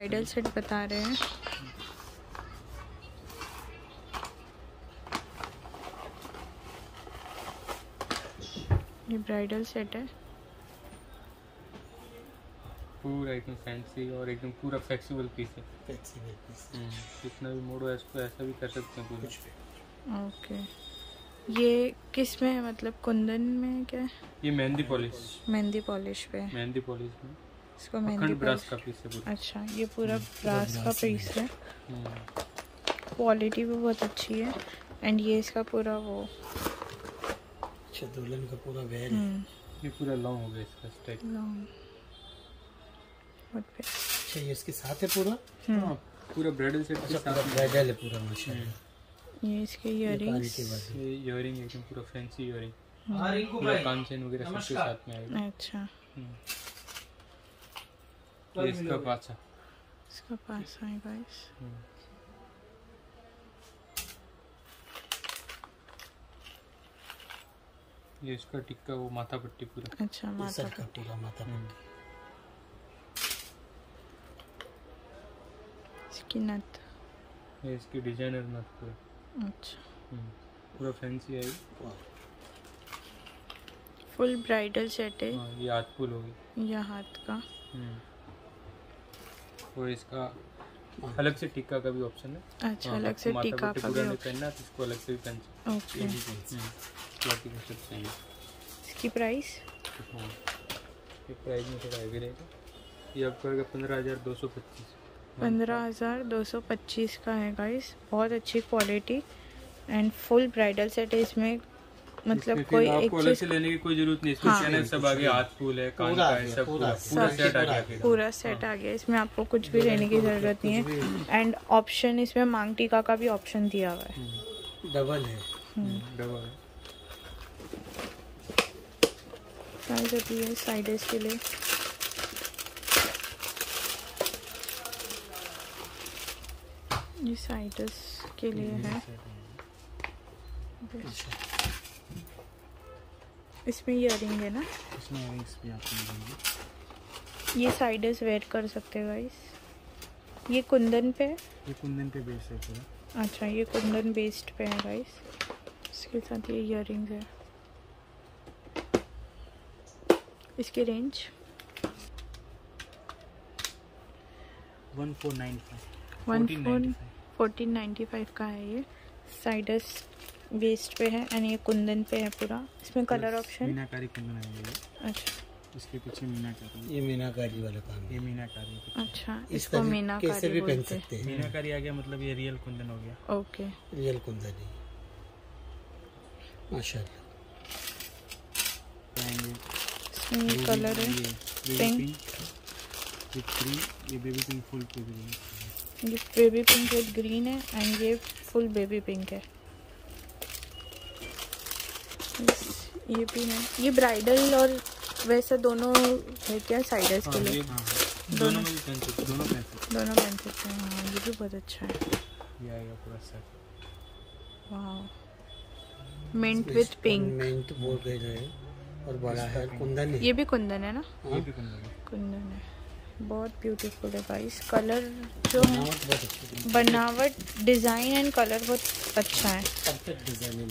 Bridal set बता रहे हैं। ये ब्राइडल सेट है। पूरा एकदम फैंसी और एकदम पूरा फ्लेक्सिबल पीस है। फ्लेक्सिबल पीस हम्म, कितना भी मोड़ो इसको ऐसा भी कर सकते हैं पूरा। कुछ भी। ओके ये किसमें है? मतलब कुंदन में क्या है? ये मेहंदी पॉलिश मेहंदी पॉलिश पे है। मेहंदी पॉलिश में। इसको मेहंदी अखंड ब्रास का पीस है। पूरा अच्छा ये पूरा ब्रास का पीस है। हम्म, क्वालिटी भी बहुत अच्छी है। एंड ये इसका पूरा वो अच्छा दुल्हन का पूरा वेल है हम्म, ये पूरा लॉन्ग हो गया इसका स्टेक पे- अच्छा ये इसके साथ है पूरा? हम्म, हाँ पूरा ब्राइडल सेट के अच्छा पूरा ब्राइडल है पूरा माशाल्लाह ये इसके वाली ये इयरिंग एकदम पूरा फैंसी इयरिंग पूरा कान चेन वगैरह सबके साथ में आएगा। अच्छा। हम्म। ये इसका पाचा इसका पास है गाइस। ये इसका टिक्का वो माथा पट्टी पूरा। अच्छा माथा का पूरा माथा हम्म। पट्टी। इसकी नथ। ये इसकी डिज़ाइनर नथ पूरा। अच्छा। हम्म। पूरा फैंसी है फुल ब्राइडल सेट है। हाँ, ये हाथ फुल होगी। या हाथ का। हम्म। और इसका अलग से टिक्का का भी ऑप्शन है। अच्छा हाँ, अलग से टीका का भी पहनना तो इसको अलग से भी पहन सकते ओके। ये भी पेंसिल हैं सब चाहिए इसकी प्राइस हाँ ये प्राइस में थोड़ा हैवी रहेगा। ये आपको आएगा पंद्रह हज़ार दो सौ पच्चीस। पंद्रह हज़ार दो सौ पच्चीस का है गाइस बहुत अच्छी quality and full bridal set है इसमें। मतलब कोई एक चीज़ से लेने की कोई ज़रूरत नहीं इसमें हाँ। चैनल सब आगे हाथ फूल है कान का है सब पूरा, सेट आ गया पूरा। सेट आ गया इसमें आपको कुछ भी लेने की ज़रूरत नहीं है। एंड ऑप्शन इसमें मांग टीका का भी ऑप्शन दिया हुआ है। डबल है। डबल है। प्राइस अभी है साइडेस के लिए। ये साइडस के लिए है। इसमें इयरिंग है ना? इसमें इयरिंग्स भी आपको मिलेंगे ये साइडस वेयर कर सकते हो गाइस ये कुंदन पे? है ये कुंदन पे बेस है पूरा। अच्छा ये कुंदन बेस्ड पे है गाइस इसके साथ ये इयरिंग्स है। इसकी range one four nine five one four fourteen ninety five का है ये। साइडस वेस्ट पे है एंड ये कुंदन पे है पूरा। इसमें कलर ऑप्शन मीनाकारी कुंदन आएगा। ये अच्छा। इसके पीछे मीनाकारी। ये मीनाकारी वाला काम है। ये मीनाकारी अच्छा इसको मीना कैसे भी पहन सकते हैं। मीनाकारी आ गया मतलब ये रियल कुंदन हो गया। ओके। रियल कुंदन है। माशाल्लाह। इसमें ये कलर है। पिंक ये ग्रीन ये बेबी पिंक फुल पे ग्रीन ये बेबी पिंक विद ग्रीन है एंड ये फुल बेबी पिंक है। ये भी है। ये ब्राइडल और वैसे दोनों है क्या साइडर्स के हाँ, लिए? दोनों सकते हैं। दोनों पहन सकते दोनों पहन सकते हैं हाँ ये भी बहुत अच्छा है। ये आएगा पूरा सेट वाह मिंट विद पिंक मिंट वो कह रहे हैं और बड़ा है कुंदन है। ये भी कुंदन है ना? ये भी कुंदन है। कुंदन है। बहुत ब्यूटीफुल है गाइस कलर जो है बनावट है। बनावट डिज़ाइन एंड कलर बहुत अच्छा है। परफेक्ट डिज़ाइन है।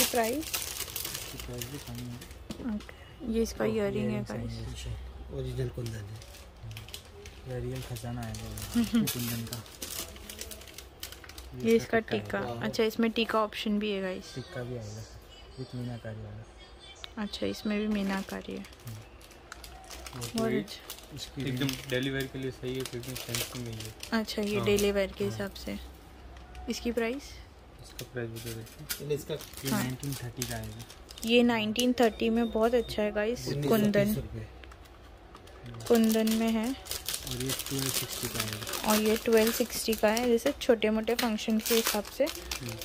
इसकी प्राइस है ओके ये इसका इयरिंग है गाइस ओरिजिनल कुंदन है। ये रियल खजाना है कुंदन का। ये इसका टीका अच्छा इसमें टीका ऑप्शन भी है गाइस टिक्का भी आएगा। विथ मीनाकारी वाला अच्छा इसमें भी मीनाकारी है। बहुत ये अच्छा। इसकी एकदम डेली वेयर के लिए सही है क्योंकि फैंसी में ही है। अच्छा ये हाँ। डेली वेयर के हिसाब से। इसकी प्राइस इसका प्राइस बता देते हैं। इसका ये हाँ। 1930 का आएगा। ये 1930 में बहुत अच्छा है गाइस कुंदन। कुंदन में है। और ये 1260 का आएगा। और ये 1260 का है जैसे छोटे मोटे फ़ंक्शन के हिसाब से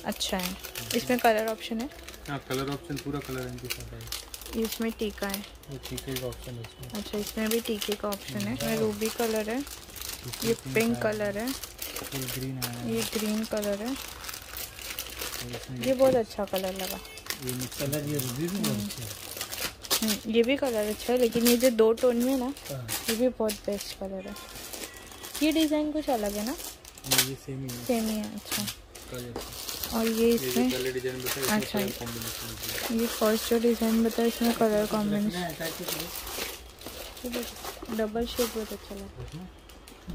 अच्छा है। इसमें कलर ऑप्शन है? हाँ कलर ऑप्शन पूरा कलर इनके साथ है इसमें टीका है। ये टीके का ऑप्शन है इसमें। अच्छा इसमें भी टीके का ऑप्शन है। इसमें रूबी कलर है। ये पिंक कलर है। फुल ग्रीन आया ये ग्रीन कलर है। ये बहुत अच्छा कलर लगा। ये कलर ये रूबी भी बहुत अच्छा है ये भी कलर अच्छा है लेकिन ये जो दो टोन में ना हाँ, ये भी बहुत बेस्ट कलर है। ये डिज़ाइन कुछ अलग है ना? ये सेम ही है। सेम ही है अच्छा। और ये इसमें? अच्छा। ये फ़र्स्ट जो डिज़ाइन बताया इसमें कलर कॉम्बिनेशन डबल शेप बहुत अच्छा लगा।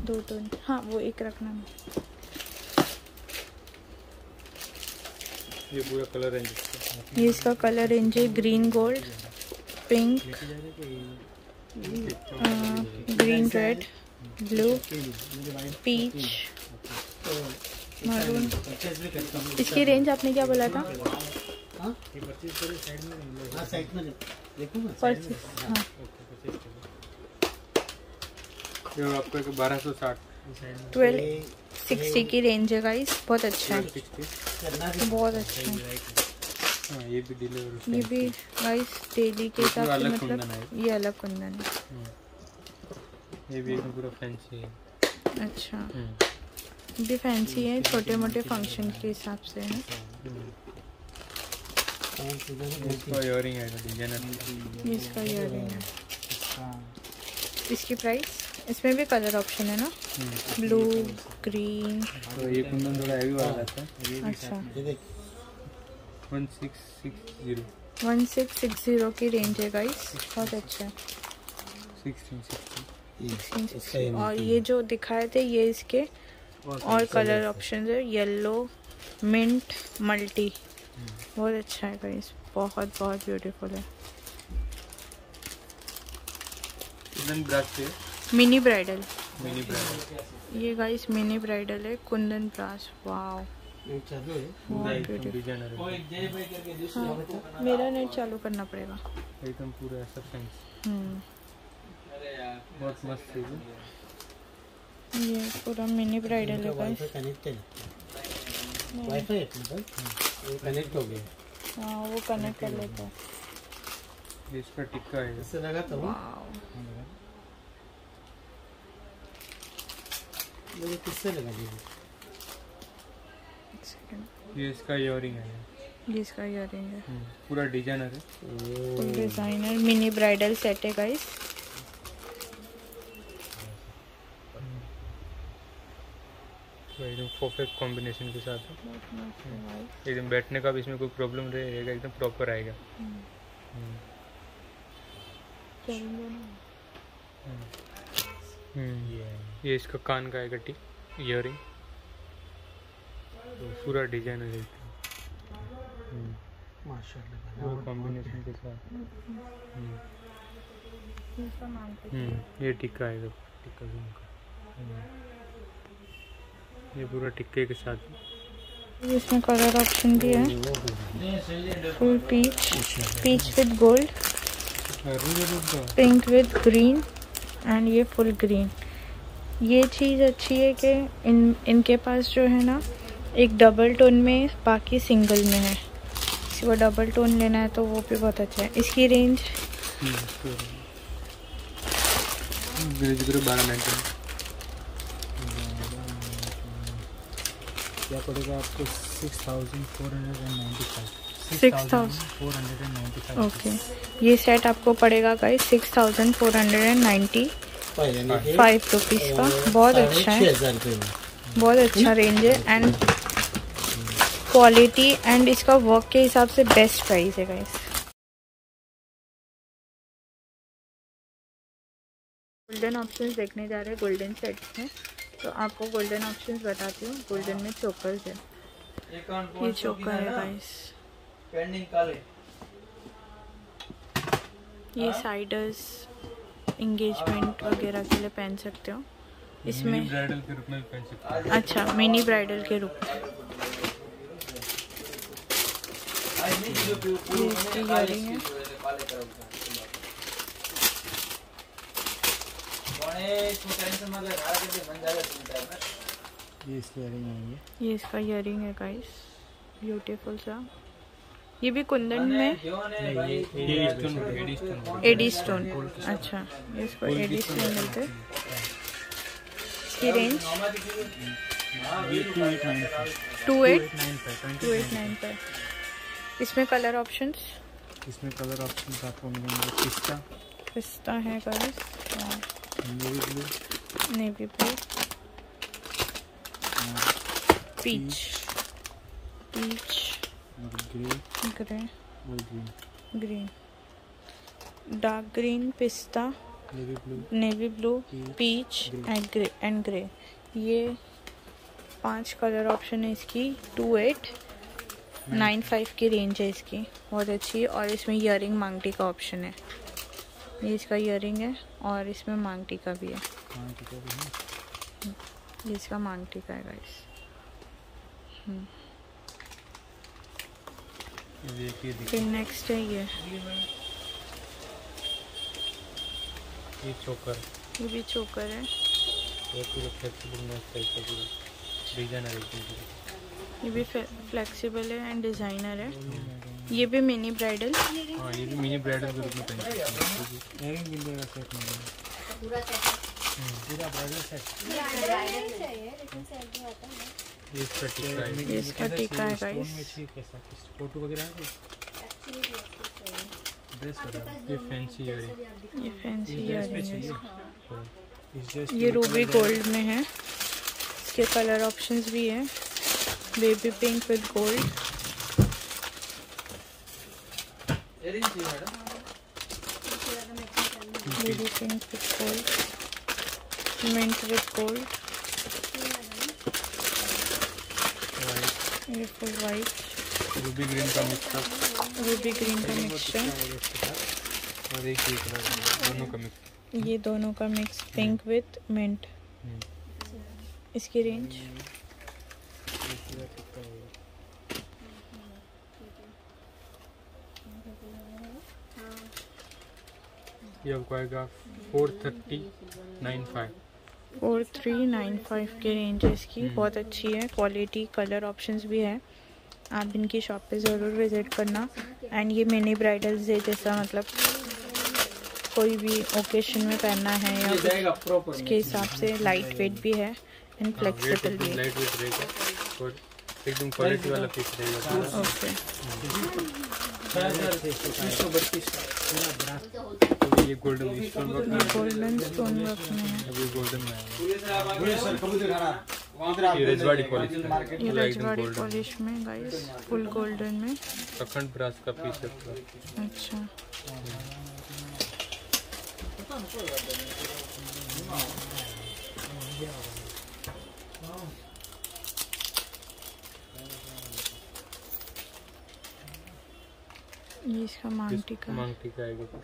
दो टोन हाँ वो एक रखना ये पूरा कलर रेंज ये इसका कलर रेंज है green gold pink green red blue peach maroon इसकी रेंज आपने क्या बोला था? ये परचेज हाँ आपका बारह सौ साठ। ट्वेल्व सिक्सटी की रेंज है गाइस बहुत अच्छा है. बहुत अच्छा है. हाँ ये भी डिलीवर ये भी गाइस डेली के हिसाब से मतलब ये अलग कुंदन है. हम्म। ये भी पूरा फैंसी है. अच्छा। ये भी फैंसी है छोटे मोटे फ़ंक्शन के हिसाब से है. इसका इयरिंग है इसका ईयरिंग है. इसकी प्राइस इसमें भी कलर ऑप्शन है ना? ब्लू ग्रीन तो ये कुंदन थोड़ा हैवी वाला रहता है। अच्छा। ये देख। One six six zero one six six zero की रेंज है गाइस बहुत अच्छा है। सिक्सटीन सिक्सटीन ये इसका ये और ये जो दिखाए थे ये इसके और कलर ऑप्शन है। येलो मिंट मल्टी बहुत अच्छा है गाइस बहुत बहुत ब्यूटीफुल है। कुंदन ब्रास से मिनी ब्राइडल मिनी ब्रांड ये गाइस मिनी ब्राइडल है कुंदन ब्रास। वाओ ये चालू है? है। हाँ, मेरा नेट चालू करना पड़ेगा। एकदम पूरा ऐसा हम्म। बहुत मस्त है ये। ये पूरा मिनी ब्राइडल है गाइस वाईफाई है? है कनेक्ट हो। गया। हाँ वो कनेक्ट कर लेता है। ये इसका टिक्का है। इससे लगाता हूँ। ये किससे लगा दीजिए ये इसका इयरिंग है। ये इसका ईयरिंग है। हम्म, पूरा डिज़ाइनर है। डिज़ाइनर मिनी ब्राइडल सेट है गाइस एकदम परफेक्ट कॉम्बिनेशन के साथ एकदम बैठने का भी इसमें कोई प्रॉब्लम रहेगा एकदम प्रॉपर आएगा। हम्म। हम्म, ये इसका कान का आएगा टी इयरिंग तो पूरा डिज़ाइन है हम्म, माशाल्लाह पूरा कॉम्बिनेशन के साथ। हम्म, हम्म, ये टिक्का आएगा टिक्का zoom का हम्म, ये पूरा टिक्के के साथ। इसमें कलर ऑप्शन भी है। Full peach peach with gold pink with green and ये फुल ग्रीन ये चीज़ अच्छी है कि इन इनके पास जो है ना एक डबल टोन में बाकी सिंगल में है. किसी को डबल टोन लेना है तो वो भी बहुत अच्छा है. इसकी रेंज क्या पड़ेगा आपको? Six thousand four hundred and ninety five 6,000 four hundred and ninety five okay ये सेट आपको पड़ेगा guys six thousand four hundred and ninety five rupees का बहुत अच्छा है। रुपये में। बहुत अच्छा रेंज है एंड क्वालिटी एंड इसका वर्क के हिसाब से बेस्ट प्राइस है गाइस गोल्डन ऑप्शंस देखने जा रहे हैं गोल्डन सेट्स में तो आपको गोल्डन ऑप्शंस बताती हूँ। गोल्डन में चोकर्स है। ये चोकर है गाइस पेंडिंग काले ये साइडर्स इंगेजमेंट वगैरह के लिए पहन सकते हो। इसमें ब्राइडल के रूप में पहन सकते हैं। अच्छा मिनी ब्राइडल के रूप में। ये इसकी इयरिंग है। ये इसकी इयरिंग है ये। ये इसका इयरिंग है गाइस ब्यूटीफुल सा। ये भी कुंदन में? एडी स्टोन अच्छा इसको एडी स्टोन मिलते हैं। इसकी range two eight two eight nine पर इसमें कलर ऑप्शंस इसमें कलर ऑप्शन आपको मिलेंगे। पिस्ता पिस्ता है guys navy blue navy blue peach peach grey green green dark green पिस्ता navy blue navy blue peach and grey and grey ये पाँच कलर ऑप्शन है इसकी. टू एट नाइन फाइव की रेंज है इसकी. बहुत अच्छी है और इसमें ईयरिंग मांगटी का ऑप्शन है. ये इसका ईयरिंग है और इसमें मांगटी का भी है. ये इसका मांगटी का है गाइस फिर नेक्स्ट है ये ये चोकर ये भी चोकर है। ये पूरा फ्लेक्सिबल पूरा डिज़ाइनर है ये भी फ्लेक्सिबल है एंड डिज़ाइनर है। ये भी मिनी ब्राइडल हाँ ये भी मिनी ब्राइडल के रूप में पहन सकते हैं इयरिंग बिंदे का सेट पूरा ब्राइडल सेट ये इसका टिक्का है ये इसका टीका है? गाइस फ़ोटो वगैरह। है ड्रेस ये फैंसी ईयरिंग ये फैंसी है। ये रूबी गोल्ड में है। इसके कलर ऑप्शंस भी है। Baby pink with gold baby pink with gold mint with gold ये फुल वाइट रूबी ग्रीन का मिक्सअप रूबी ग्रीन का मिक्सचर और एक ये कलर दोनों का मिक्स ये दोनों का मिक्स पिंक विद मिंट इसकी रेंज ये आपको आएगा four thirty nine five four three nine five की रेंज है इसकी। बहुत अच्छी है। क्वालिटी कलर ऑप्शंस भी है। आप इनकी शॉप पे ज़रूर विज़िट करना। एंड ये मिनी ब्राइडल्स है जैसा मतलब कोई भी ओकेशन में पहनना है या उसके हिसाब से लाइट वेट भी है एंड फ्लेक्सिबल भी है। और एकदम क्वालिटी वाला पीस रहेगा। ओके तो ये गोल्डन स्टोन गोल्डन स्टोन अभी गोल्डन में। रजवाड़ी पॉलिश ये रजवाड़ी पॉलिश में, गाइस, फुल गोल्डन में। अखंड ब्रास का पीस है अच्छा ये इसका मांगटी का मांग टीका आएगा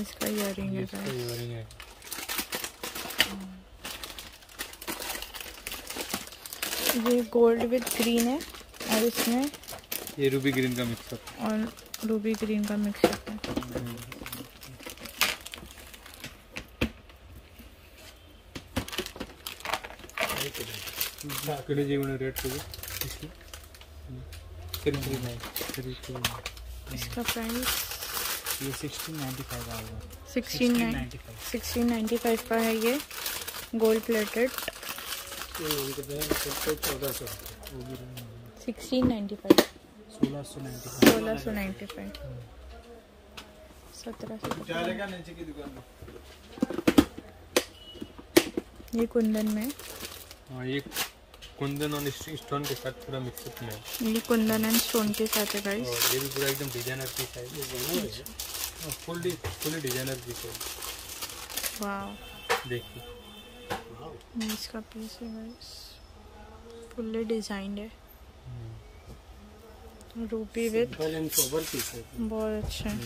इसका है इसका है। ये गोल्ड विद ग्रीन है और इसमें ये रूबी ग्रीन का मिक्सअप और रूबी ग्रीन का मिक्सअप है केले जीवन रेट इसका प्राइस ये सिक्सटीन नाइन्टी फाइव का होगा। Sixteen ninety five sixteen ninety five का है ये gold plated sixteen ninety five सोलह सौ। नाइन्टी फाइव सोलह सौ नाइन्टी फाइव सत्रह सौ ये कुंदन में। हाँ ये कुंदन और स्टोन के साथ पूरा मिक्सअप में है। ये कुंदन एंड स्टोन के साथ है गाइस और ये भी पूरा एकदम डिज़ाइनर पीस है। ये फुल फुली डिज़ाइनर पीस है वाह देखिए। ये इसका पीस है गाइस फुल्ली डिजाइंड है। रूपी विद बहुत अच्छा है।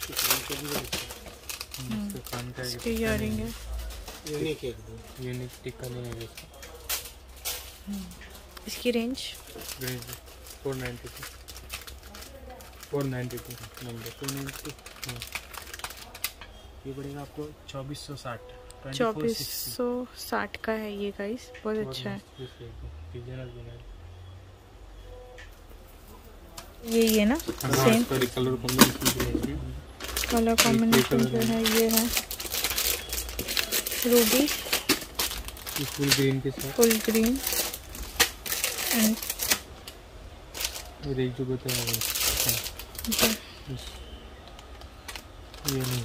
इसके कान का इसके ईयरिंग है। यूनिक टिक्का नहीं है इसका इसकी range four ninety two four ninety two number two ninety ये पड़ेगा आपको चौबीस सौ साठ। चौबीस सौ साठ का है ये गाइस बहुत अच्छा है। डिज़ाइनर बनाया ये ये ना? हाँ same colour combination colour combination जो है। ये है। रूबी फुल ग्रीन के साथ। फुल ग्रीन एंड और एक जो बताया वो हाँ, ये नहीं।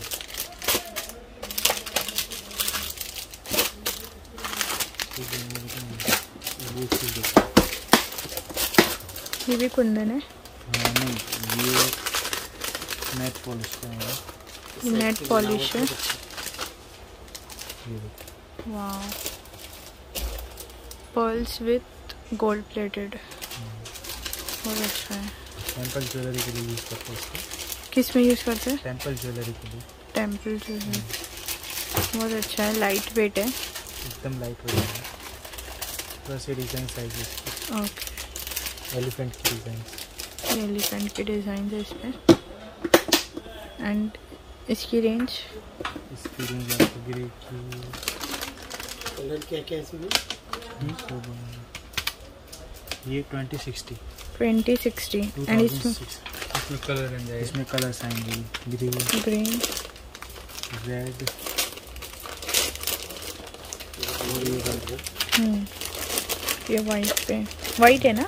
ये भी कुंदन है। हाँ नहीं ये मैट पॉलिश का है ये नेट पॉलिश है। ये देखो। Wow. Pearls with gold plated बहुत अच्छा है। टेंपल ज्वेलरी के लिए यूज़ करते हैं इसको। किसमें यूज़ करते हैं? टेंपल ज्वेलरी के लिए। टेंपल ज्वेलरी बहुत अच्छा है। लाइट वेट है। एकदम लाइट हो। जाएगा थोड़ा सी डिज़ाइन साइज़ इसकी। ओके एलिफेंट की डिज़ाइन एलिफेंट के डिज़ाइन है इसमें। एंड इसकी रेंज इसकी रेंज आपको गिरेगी। कलर क्या क्या है इसमें? ये twenty sixty twenty sixty and इसमें इसमें कलर इसमें कलर्स आएँगे। ग्रीन ग्रीन रेड और ये हम्म ये वाइट पे। वाइट है ना?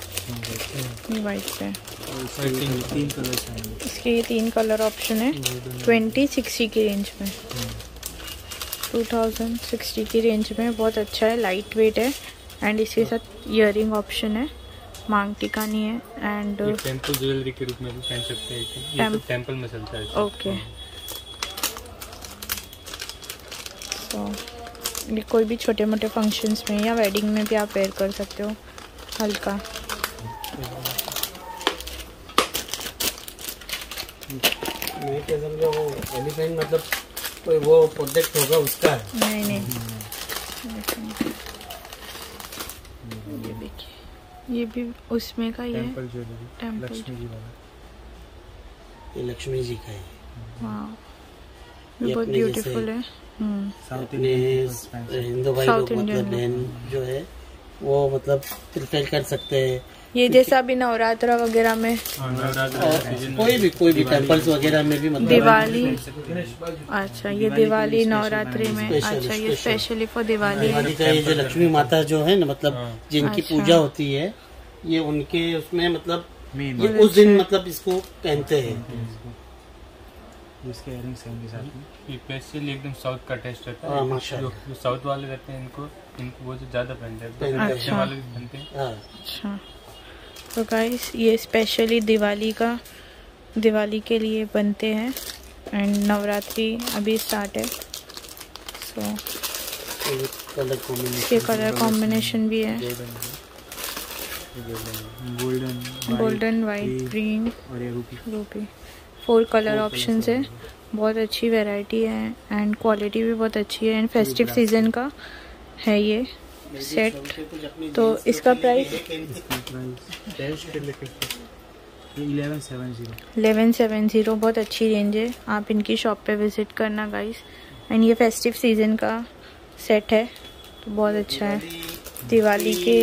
ये वाइट पे। है। और इसके ये तीन कलर्स आएँगे। इसके ये तीन कलर ऑप्शन है ट्वेंटी सिक्सटी की रेंज में। टू थाउज़ेंड सिक्सटी की रेंज में बहुत अच्छा है लाइट वेट है एंड इसके साथ इयरिंग ऑप्शन है मांग टिका नहीं है एंड टेंपल ज्वेलरी के रूप में भी पहन सकते हैं ये सब टेंपल में चलता है ओके तो ये कोई भी छोटे मोटे फ़ंक्शंस में या वेडिंग में भी आप वेयर कर सकते हो हल्का। मैं क्या समझा वो एलिफेंट मतलब कोई वो प्रोडक्ट होगा उसका है। नहीं नहीं। ये देखिए ये भी उसमें का ही है। Temple jewellery temple Lakshmi ji वाला। ये लक्ष्मी जी का है। वाह ये ये बहुत ब्यूटीफुल है। हम्म। साउथ इंडियन हिंदू भाई लोग मतलब बहन जो है वो मतलब प्रिफेयर कर सकते हैं। ये जैसा भी नवरात्रा वगैरह में हाँ, कोई भी कोई भी टेम्पल्स वगैरह में भी मतलब दिवाली। अच्छा ये दिवाली नवरात्रि में। अच्छा ये स्पेशली फॉर दिवाली। दिवाली का ये जो लक्ष्मी माता जो है ना मतलब हाँ। जिनकी अच्छा। पूजा होती है ये उनके उसमें मतलब ये उस दिन मतलब इसको पहनते हैं। जिसके इयरिंग्स आएँगे साथ में। स्पेशली एकदम साउथ का टेस्ट रहता हाँ, है जो जो साउथ वाले रहते हैं इनको इनको वो जो ज़्यादा पहनते हैं। पहनते हैं। वाले भी पहनते हैं। हाँ। अच्छा। तो गाइस ये स्पेशली दिवाली का दिवाली के लिए बनते हैं एंड नवरात्रि अभी स्टार्ट है सो तो ये कलर कॉम्बिनेशन इसके कलर कॉम्बिनेशन भी है। गोल्डन गोल्डन वाइट ग्रीन और ये रूपी रूपी फोर कलर ऑप्शंस है। बहुत अच्छी वैरायटी है एंड क्वालिटी भी बहुत अच्छी है एंड फेस्टिव सीज़न का है ये। सेट तो इसका price eleven seven zero eleven seven zero बहुत अच्छी रेंज है। आप इनकी शॉप पे विज़िट करना गाइस एंड ये फेस्टिव सीज़न का सेट है। तो बहुत अच्छा है। दिवाली के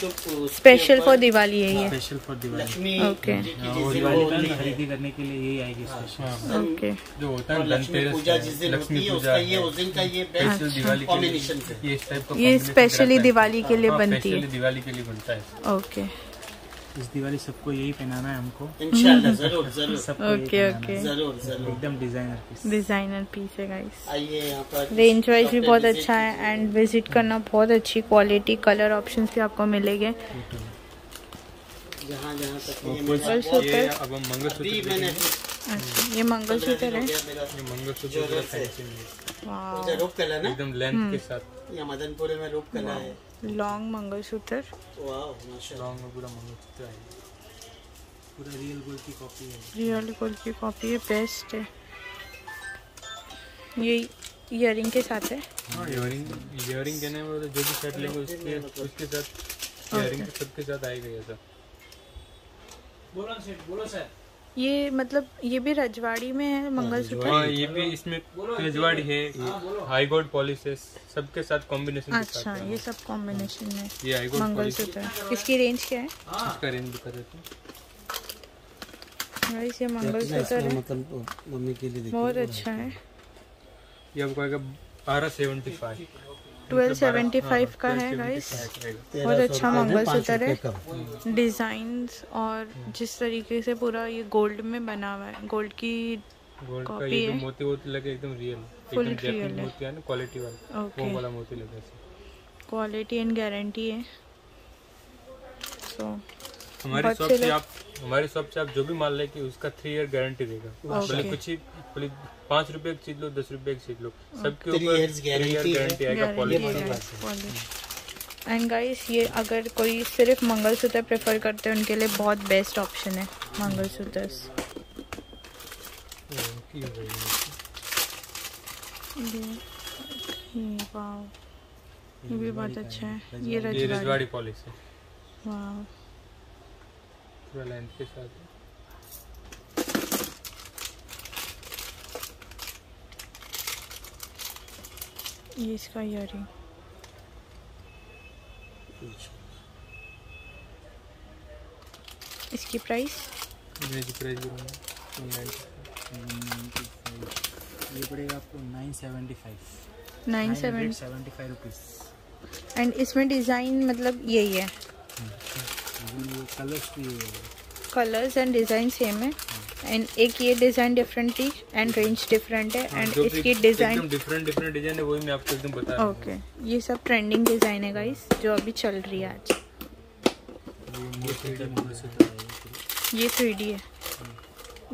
स्पेशल फॉर दिवाली है ये? स्पेशल फॉर दिवाली ओके और दिवाली खरीदी करने के लिए यही आएगी स्पेशल हाँ, ओके जो होता है लक्ष्मी धनतेरस पूजा जिस दिन लक्ष्मी होती है पूजा उसका ये उस दिन का ये स्पेशल दिवाली कॉम्बिनेशन ये इस टाइप का ये combination स्पेशली दिवाली के लिए हाँ, बनती है। दिवाली के लिए बनता है। ओके इस दिवाली सबको यही पहनाना है हमको। इंशाल्लाह ज़रूर ज़रूर। सबको यही ओके ओके है। ज़रूर ज़रूर। एकदम डिज़ाइनर पीस डिज़ाइनर पीस है गाइस आइए यहाँ पर रेंज वाइज भी बहुत अच्छा है। एंड विज़िट करना बहुत अच्छी क्वालिटी कलर ऑप्शंस भी आपको मिलेंगे। जहाँ जहाँ तक ये ये अब हम मंगलसूत्र अच्छा ये मंगलसूत्र है? ये मंगलसूत्र ना? एकदम लेंथ के साथ। या मदनपुर में रूप कला है। लॉन्ग मंगलसूत्र लॉन्ग में पूरा मंगलसूत्र है। पूरा रियल गोल्ड की कॉपी है। रियल गोल्ड की कॉपी है बेस्ट है। ये इयरिंग के साथ है। हाँ इयरिंग इयरिंग कहने में जो भी सेट लेंगे उसके उसके साथ इयरिंग के सबके साथ आएगा ये सब। ये मतलब ये भी रजवाड़ी में है मंगलसूत्र हाँ ये भी इसमें रजवाड़ी है हाई गोल्ड पॉलिश है सबके साथ कॉम्बिनेशन अच्छा ये सब कॉम्बिनेशन में ये हाई गोल्ड मंगलसूत्र इसकी रेंज क्या है? इसका रेंज बता देते हैं। गाइस ये मंगलसूत्र है। मतलब मम्मी के लिए बहुत अच्छा है। ये आपको आएगा बारह seventy five twelve seventy five का है गाइस बहुत अच्छा मंगलसूत्र है। डिजाइन्स और जिस तरीके से पूरा ये गोल्ड में बना हुआ है गोल्ड की कॉपी है। मोती वोती लगे एकदम रियल real जैपनीज है। है क्वालिटी वाला। वो वाला मोती लगा क्वालिटी एंड गारंटी है। सो हमारी शॉप से आप हमारी शॉप से आप जो भी माल लेके उसका थ्री ईयर गारंटी देगा। भले Okay. कुछ ही भले पाँच रुपए की चीज़ लो दस रुपए की चीज़ लो सबके ऊपर guarantee है। गारंटी आएगा पॉलिसी एंड गाइस ये अगर कोई सिर्फ़ मंगलसूत्र प्रेफर करते हैं उनके लिए बहुत बेस्ट ऑप्शन है मंगलसूत्र ये ये भी बहुत अच्छा है। ये रजवाड़ी। रजवाड़ी पॉलिसी वाओ पूरा लेंथ के साथ। है। ये इसका इयरिंग इसकी प्राइस ये प्राइस बोल रहा 190 ये पड़ेगा आपको nine seventy five. Nine seventy five rupees and इसमें डिज़ाइन मतलब यही है। कलर्स भी ये कलर्स एंड डिज़ाइन सेम है. एंड एक ये डिज़ाइन डिफरेंट थी एंड रेंज डिफरेंट है हाँ, एंड जो इसकी डिज़ाइन डिफरेंट डिफरेंट डिज़ाइन है वही मैं आपको एकदम बता रहा हूँ। ओके ये सब ट्रेंडिंग डिज़ाइन है गाइस जो अभी चल रही है आज। ये थ्री है डी है।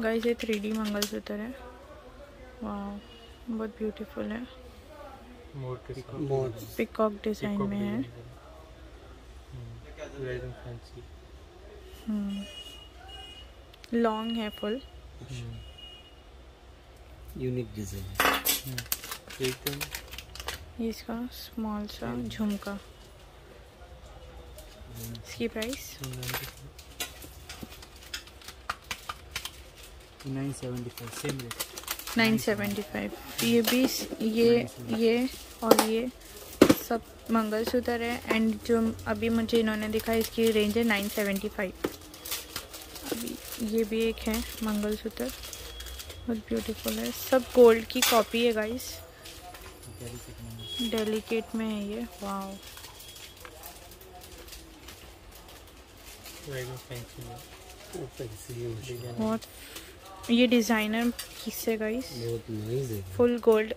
गाइस ये थ्री डी मंगलसूत्र है। वाह बहुत ब्यूटीफुल है। मोर के साथ। मोर पिकॉक डिज़ाइन में है design हम्म, पूरा एकदम फैंसी लॉन्ग है फुल यूनिक डिज़ाइन एकदम ये इसका स्मॉल सा झुमका इसकी price nine seventy five same rate nine seventy five ये भी ये ये और ये मंगलसूत्र है एंड जो अभी मुझे इन्होंने दिखा इसकी रेंज है नाइन सेवेंटी फाइव अभी ये भी एक है मंगलसूत्र बहुत ब्यूटीफुल है। सब गोल्ड की कॉपी है गाइस डेलिकेट में है ये वाओ बहुत ये डिज़ाइनर पीस है गाइस फुल गोल्ड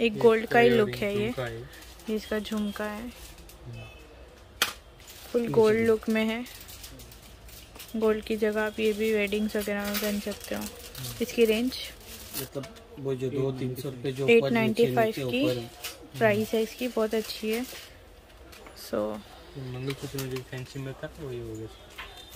एक गोल्ड का ही लुक है ये। ये इसका झुमका है। फुल गोल्ड लुक में है। गोल्ड की जगह आप ये भी वेडिंग्स वगैरह में पहन सकते हो। इसकी रेंज मतलब वो जो दो तीन सौ रुपये जो 895 की प्राइस है इसकी बहुत अच्छी है। सो मंगलसूत्र में जो फैंसी में था वही हो गया।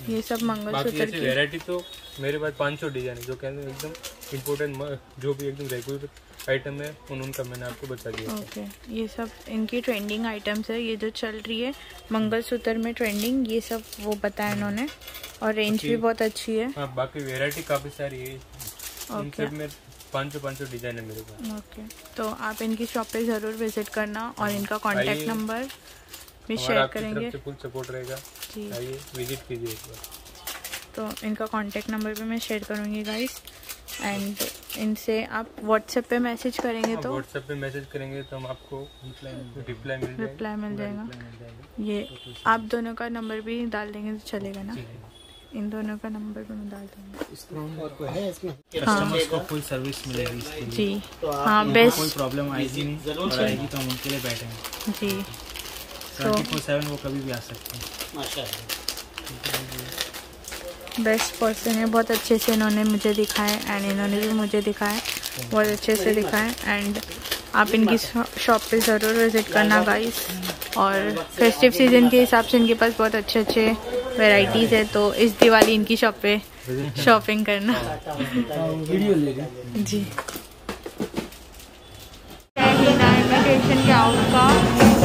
ये सब मंगलसूत्र की। वैरायटी तो मेरे पास 500 डिज़ाइन है जो कहते हैं एकदम इम्पोर्टेंट जो भी एकदम रेगुलर आइटम है उन उनका मैंने आपको बता दिया। ओके ये सब इनकी ट्रेंडिंग आइटम्स है ये जो चल रही है मंगलसूत्र में ट्रेंडिंग ये सब वो बताया इन्होंने। और रेंज भी बहुत अच्छी है। हाँ बाकी वैरायटी काफ़ी सारी है। में पाँच सौ पाँच सौ डिज़ाइन है मेरे पास। ओके तो आप इनकी शॉप पे ज़रूर विज़िट करना और इनका कॉन्टैक्ट नंबर भी शेयर करेंगे। फुल सपोर्ट रहेगा। आइए विज़िट कीजिए एक बार। तो इनका कॉन्टैक्ट नंबर भी मैं शेयर करूँगी गाइस एंड इनसे आप व्हाट्सएप पे मैसेज करेंगे तो व्हाट्सएप पे मैसेज करेंगे तो हम आपको रिप्लाई मिल जाएगा। रिप्लाई मिल जाएगा। ये आप दोनों का नंबर भी डाल देंगे तो चलेगा ना? इन दोनों का नंबर भी मैं डाल दूँगी। है को फुल सर्विस मिलेगी जी। तो हाँ कोई बेस्ट प्रॉब्लम आएगी नहीं। आएगी तो हम उनके लिए बैठे हैं जी। ट्वेंटी फोर सेवन वो कभी भी आ सकते हैं। बेस्ट पर्सन है बहुत अच्छे से इन्होंने मुझे दिखाया एंड इन्होंने भी मुझे दिखाया बहुत अच्छे से दिखाया एंड आप इनकी शॉप पे ज़रूर विज़िट करना गाइस और फेस्टिव सीज़न के हिसाब से इनके पास बहुत अच्छे अच्छे वेराइटीज़ है तो इस दिवाली इनकी शॉप पे शॉपिंग करना। वीडियो जी। इमिटेशन के आउट का